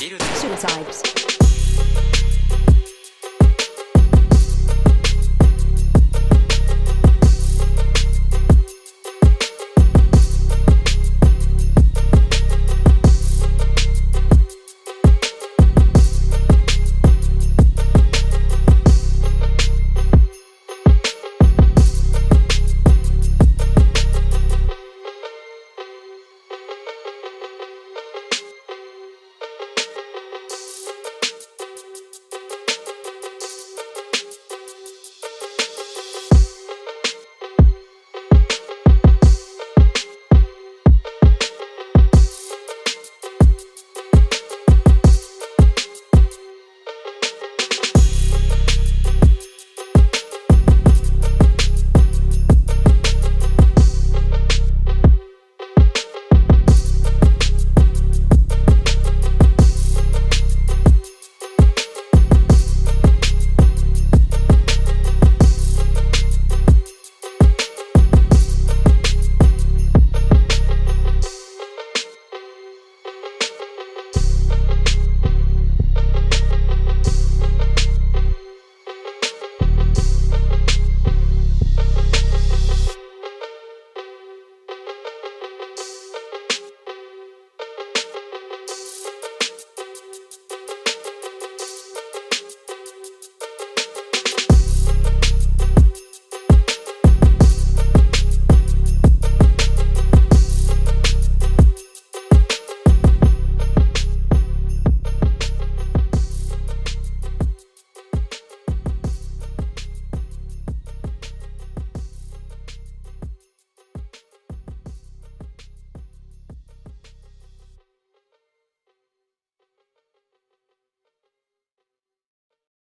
Suicides.